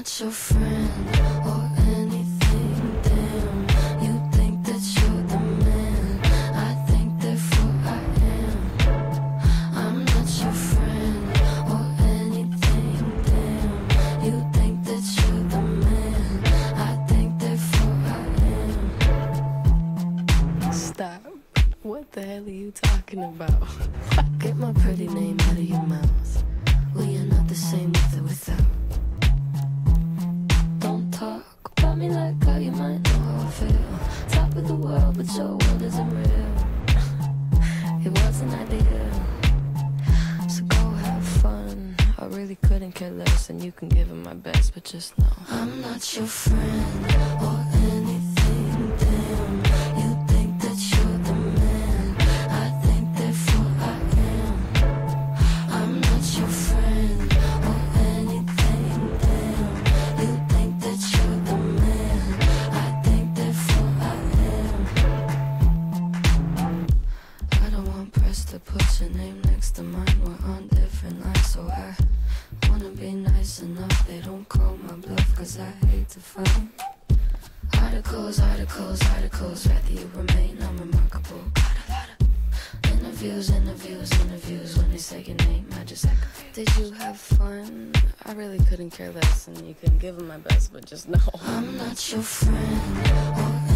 not your friend or anything. Damn, you think that you're the man. I think therefore I am. I'm not your friend or anything. Damn, you think that you're the man. I think therefore I am. Stop. What the hell are you talking about? Get my pretty name out of your mouth. How you might know how I feel. Top of the world, but your world isn't real. It wasn't ideal. So go have fun. I really couldn't care less, and you can give it my best, but just know I'm not your friend nice enough. They don't call my bluff, cause I hate to fight. Articles, articles, articles, rather you remain unremarkable. Got a lot of interviews, interviews, interviews. When they say your name, I just confused. Did you have fun? I really couldn't care less, and you can give them my best, but just know I'm not your friend oh,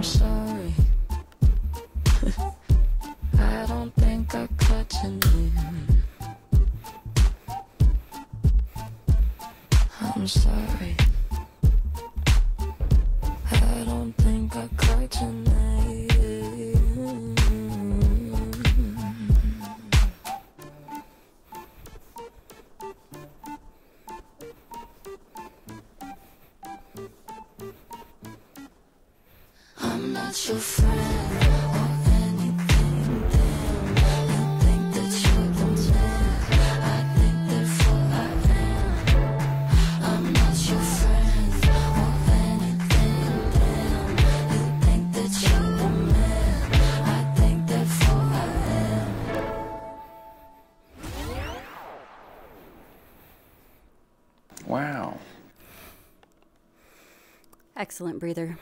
I'm sorry. I don't think I caught your name. I'm sorry. Not your friend or anything. Damn, you think that you're the man. I think therefore I am. I'm not your friend or anything. Damn, you think that you're the man. I think therefore I am. Wow. Excellent breather.